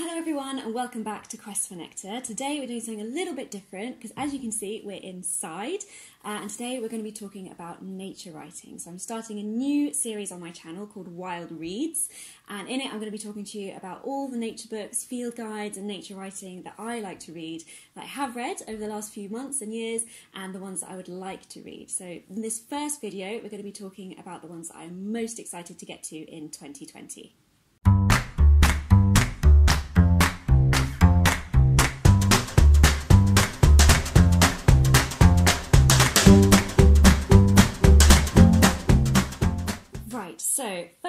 Hello everyone and welcome back to Quest for Nectar. Today we're doing something a little bit different because as you can see we're inside uh, and today we're going to be talking about nature writing. So I'm starting a new series on my channel called Wild Reads and in it I'm going to be talking to you about all the nature books, field guides and nature writing that I like to read, that I have read over the last few months and years and the ones that I would like to read. So in this first video we're going to be talking about the ones I'm most excited to get to in 2020.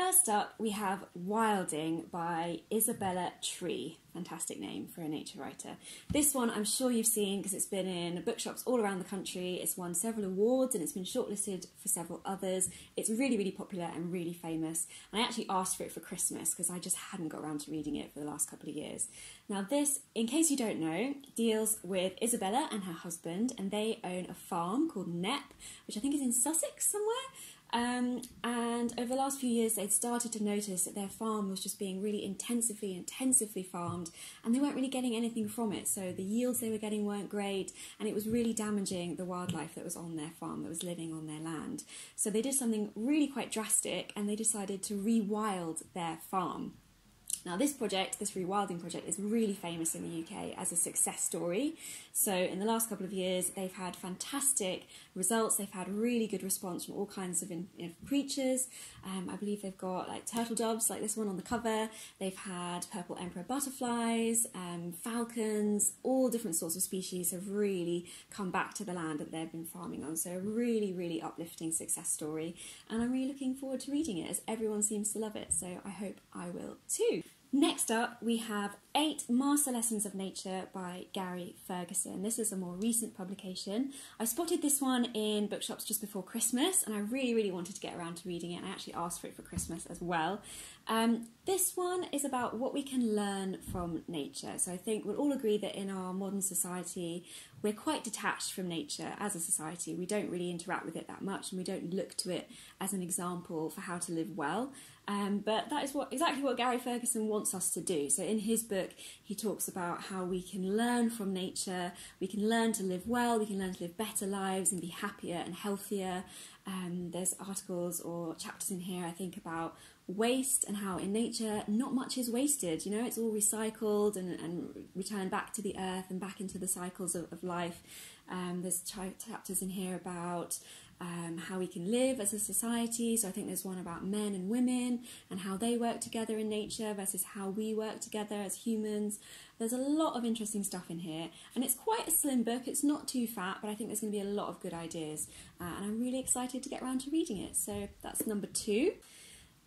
First up we have Wilding by Isabella Tree. Fantastic name for a nature writer. This one I'm sure you've seen because it's been in bookshops all around the country. It's won several awards and it's been shortlisted for several others. It's really, really popular and really famous. And I actually asked for it for Christmas because I just hadn't got around to reading it for the last couple of years. Now, this, in case you don't know, deals with Isabella and her husband, and they own a farm called Knepp, which I think is in Sussex somewhere. Um, and over the last few years, they'd started to notice that their farm was just being really intensively, intensively farmed, and they weren't really getting anything from it. So the yields they were getting weren't great, and it was really damaging the wildlife that was on their farm, that was living on their land. So they did something really quite drastic, and they decided to rewild their farm. Now, this project, this rewilding project, is really famous in the UK as a success story. So, in the last couple of years, they've had fantastic results. They've had really good response from all kinds of in, in creatures. Um, I believe they've got like turtle doves, like this one on the cover. They've had purple emperor butterflies, um, falcons, all different sorts of species have really come back to the land that they've been farming on. So, a really, really uplifting success story. And I'm really looking forward to reading it as everyone seems to love it. So, I hope I will too. Next up, we have Eight Master Lessons of Nature by Gary Ferguson. This is a more recent publication. I spotted this one in bookshops just before Christmas, and I really, really wanted to get around to reading it, I actually asked for it for Christmas as well. Um, this one is about what we can learn from nature. So I think we'll all agree that in our modern society, we're quite detached from nature as a society. We don't really interact with it that much, and we don't look to it as an example for how to live well. Um, but that is what exactly what Gary Ferguson wants us to do. So in his book, he talks about how we can learn from nature, we can learn to live well, we can learn to live better lives and be happier and healthier. Um, there's articles or chapters in here I think about waste and how in nature not much is wasted. You know, it's all recycled and, and returned back to the earth and back into the cycles of, of life. Um, there's chapters in here about um, how we can live as a society. So I think there's one about men and women and how they work together in nature versus how we work together as humans. There's a lot of interesting stuff in here, and it's quite a slim book. It's not too fat, but I think there's going to be a lot of good ideas, uh, and I'm really excited to get around to reading it. So that's number two.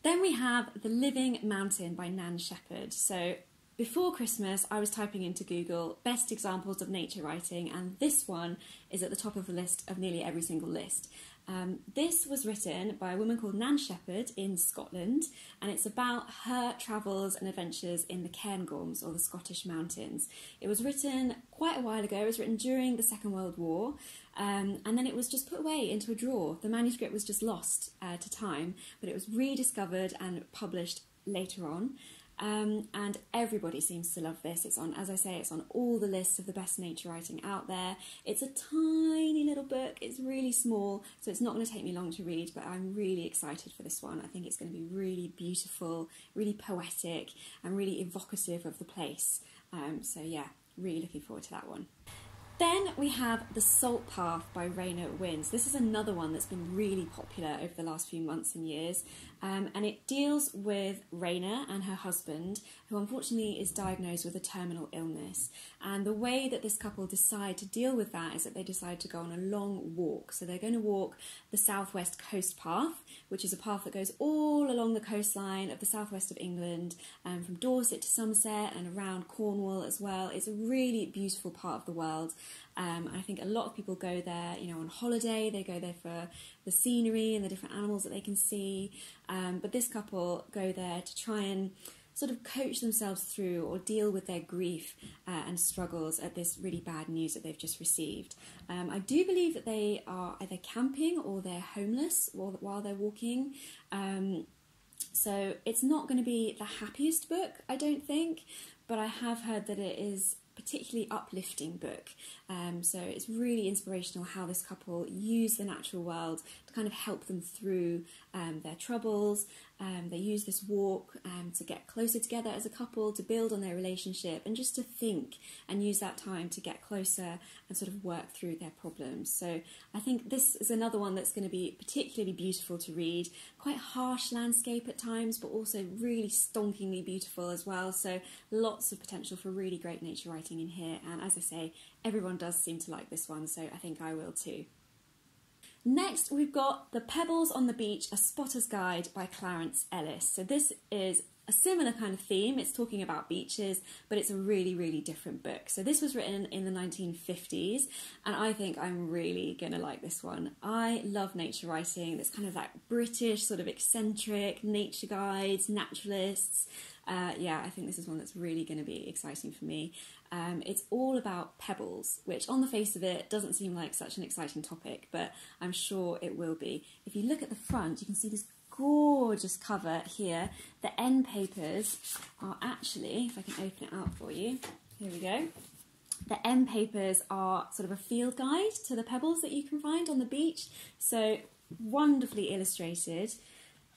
Then we have The Living Mountain by Nan Shepherd. So before Christmas, I was typing into Google best examples of nature writing, and this one is at the top of the list of nearly every single list. Um, this was written by a woman called Nan Shepherd in Scotland, and it's about her travels and adventures in the Cairngorms, or the Scottish mountains. It was written quite a while ago, it was written during the Second World War, um, and then it was just put away into a drawer. The manuscript was just lost uh, to time, but it was rediscovered and published later on. Um, and everybody seems to love this. It's on, as I say, it's on all the lists of the best nature writing out there. It's a tiny little book. It's really small, so it's not going to take me long to read. But I'm really excited for this one. I think it's going to be really beautiful, really poetic, and really evocative of the place. Um, so yeah, really looking forward to that one. Then we have The Salt Path by Raynor Winn. This is another one that's been really popular over the last few months and years, um, and it deals with Raynor and her husband, who unfortunately is diagnosed with a terminal illness. And the way that this couple decide to deal with that is that they decide to go on a long walk. So they're going to walk the Southwest Coast Path, which is a path that goes all along the coastline of the southwest of England, um, from Dorset to Somerset and around Cornwall as well. It's a really beautiful part of the world. Um, I think a lot of people go there, you know, on holiday. They go there for the scenery and the different animals that they can see. Um, but this couple go there to try and sort of coach themselves through or deal with their grief uh, and struggles at this really bad news that they've just received. Um, I do believe that they are either camping or they're homeless while, while they're walking. Um, so it's not going to be the happiest book, I don't think, but I have heard that it is particularly uplifting book. Um, so it's really inspirational how this couple use the natural world to kind of help them through um, their troubles. Um, they use this walk um, to get closer together as a couple, to build on their relationship, and just to think and use that time to get closer and sort of work through their problems. So I think this is another one that's going to be particularly beautiful to read. Quite harsh landscape at times, but also really stonkingly beautiful as well. So lots of potential for really great nature writing in here. And as I say, everyone does seem to like this one, so I think I will too. Next, we've got The Pebbles on the Beach, A Spotter's Guide by Clarence Ellis. So, this is a similar kind of theme. It's talking about beaches, but it's a really, really different book. So, this was written in the 1950s, and I think I'm really to like this one. I love nature writing. It's kind of that British, sort of eccentric nature guides, naturalists. Uh, yeah, I think this is one that's really going to be exciting for me. Um, it's all about pebbles, which on the face of it doesn't seem like such an exciting topic, but I'm sure it will be. If you look at the front, you can see this gorgeous cover here. The end papers are actually, if I can open it up for you, here we go. The end papers are sort of a field guide to the pebbles that you can find on the beach. So wonderfully illustrated.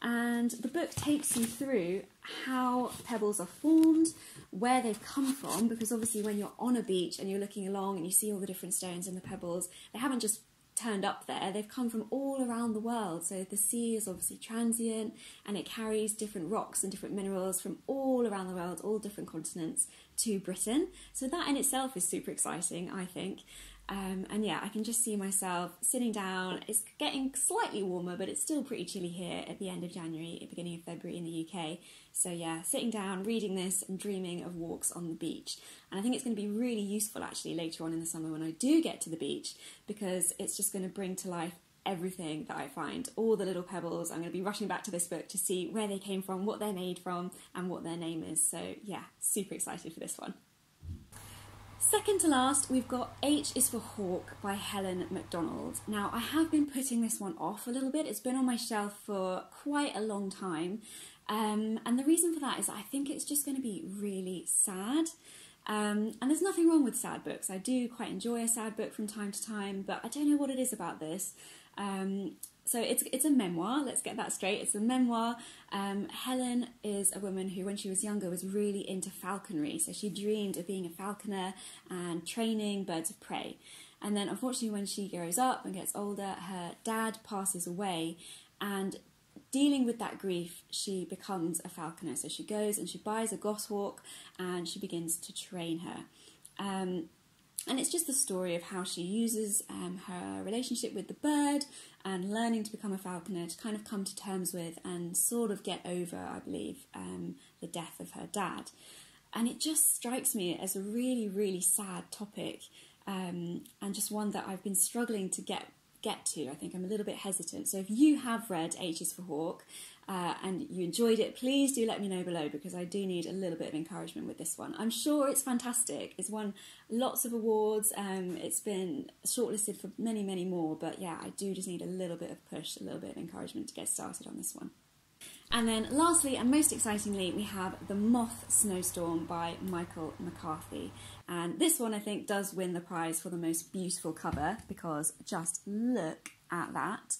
And the book takes you through how pebbles are formed, where they've come from, because obviously when you're on a beach and you're looking along and you see all the different stones and the pebbles, they haven't just turned up there, they've come from all around the world. So the sea is obviously transient and it carries different rocks and different minerals from all around the world, all different continents to Britain. So that in itself is super exciting, I think. Um, and yeah, I can just see myself sitting down. It's getting slightly warmer, but it's still pretty chilly here at the end of January, beginning of February in the UK. So yeah, sitting down, reading this, and dreaming of walks on the beach. And I think it's going to be really useful actually later on in the summer when I do get to the beach because it's just going to bring to life everything that I find, all the little pebbles. I'm going to be rushing back to this book to see where they came from, what they're made from, and what their name is. So yeah, super excited for this one. Second to last, we've got H is for Hawk by Helen Macdonald. Now, I have been putting this one off a little bit. It's been on my shelf for quite a long time. Um, and the reason for that is I think it's just going to be really sad. Um, and there's nothing wrong with sad books. I do quite enjoy a sad book from time to time, but I don't know what it is about this. Um, so it's it's a memoir. Let's get that straight. It's a memoir. Um, Helen is a woman who, when she was younger, was really into falconry. So she dreamed of being a falconer and training birds of prey. And then, unfortunately, when she grows up and gets older, her dad passes away, and dealing with that grief, she becomes a falconer. So she goes and she buys a goshawk and she begins to train her. Um, and it's just the story of how she uses um, her relationship with the bird and learning to become a falconer to kind of come to terms with and sort of get over, I believe, um, the death of her dad. And it just strikes me as a really, really sad topic um, and just one that I've been struggling to get get to. I think I'm a little bit hesitant. So if you have read H is for Hawk uh, and you enjoyed it, please do let me know below because I do need a little bit of encouragement with this one. I'm sure it's fantastic. It's won lots of awards. Um, it's been shortlisted for many, many more. But yeah, I do just need a little bit of push, a little bit of encouragement to get started on this one. And then lastly and most excitingly, we have The Moth Snowstorm by Michael McCarthy. And this one I think does win the prize for the most beautiful cover because just look at that.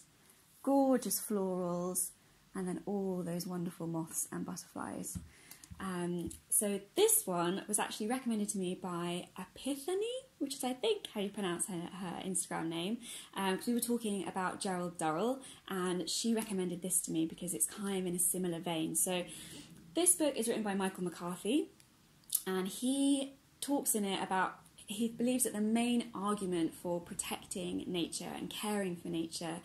Gorgeous florals and then all those wonderful moths and butterflies. Um, so this one was actually recommended to me by Epiphany, which is I think how you pronounce her, her Instagram name, because um, we were talking about Gerald Durrell, and she recommended this to me because it's kind of in a similar vein. So this book is written by Michael McCarthy, and he talks in it about he believes that the main argument for protecting nature and caring for nature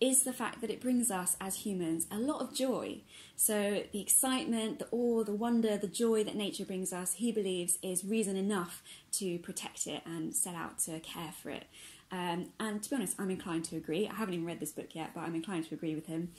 is the fact that it brings us as humans a lot of joy. So, the excitement, the awe, the wonder, the joy that nature brings us, he believes is reason enough to protect it and set out to care for it. Um, and to be honest, I'm inclined to agree. I haven't even read this book yet, but I'm inclined to agree with him.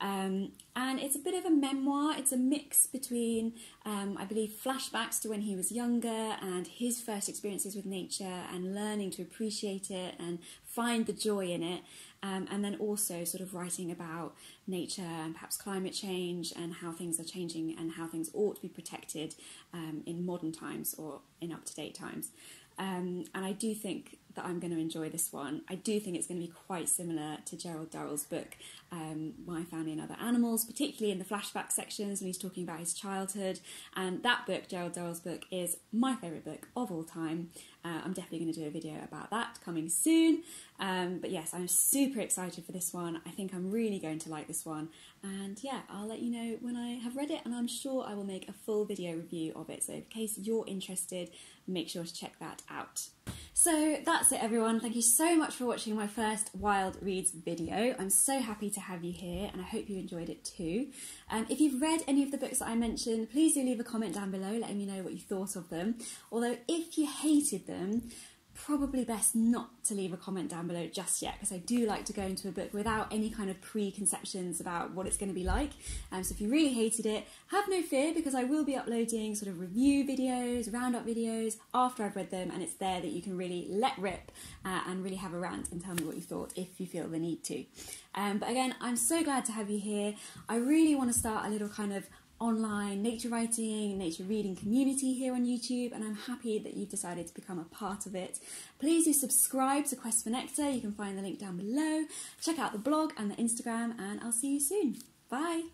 Um, and it's a bit of a memoir. It's a mix between, um, I believe, flashbacks to when he was younger and his first experiences with nature and learning to appreciate it and find the joy in it. um, and then also sort of writing about nature and perhaps climate change and how things are changing and how things ought to be protected um, in modern times or in up to date times. Um, and I do think that I'm going to enjoy this one. I do think it's going to be quite similar to Gerald Durrell's book, um, My Family and Other Animals, particularly in the flashback sections when he's talking about his childhood. And that book, Gerald Durrell's book, is my favourite book of all time. Uh, I'm definitely going to do a video about that coming soon. Um, but yes, I'm super excited for this one. I think I'm really going to like this one. And yeah, I'll let you know when I have read it, and I'm sure I will make a full video review of it. So, in case you're interested, make sure to check that out. So that's it everyone, thank you so much for watching my first Wild Reads video. I'm so happy to have you here and I hope you enjoyed it too. Um, if you've read any of the books that I mentioned, please do leave a comment down below letting me know what you thought of them. Although if you hated them, probably best not to leave a comment down below just yet because I do like to go into a book without any kind of preconceptions about what it's going to be like. Um, so if you really hated it, have no fear because I will be uploading sort of review videos, roundup videos after I've read them, and it's there that you can really let rip uh, and really have a rant and tell me what you thought if you feel the need to. Um, but again, I'm so glad to have you here. I really want to start a little kind of online nature writing, nature reading community here on YouTube, and I'm happy that you've decided to become a part of it. Please do subscribe to Quest for Nectar, you can find the link down below. Check out the blog and the Instagram, and I'll see you soon. Bye.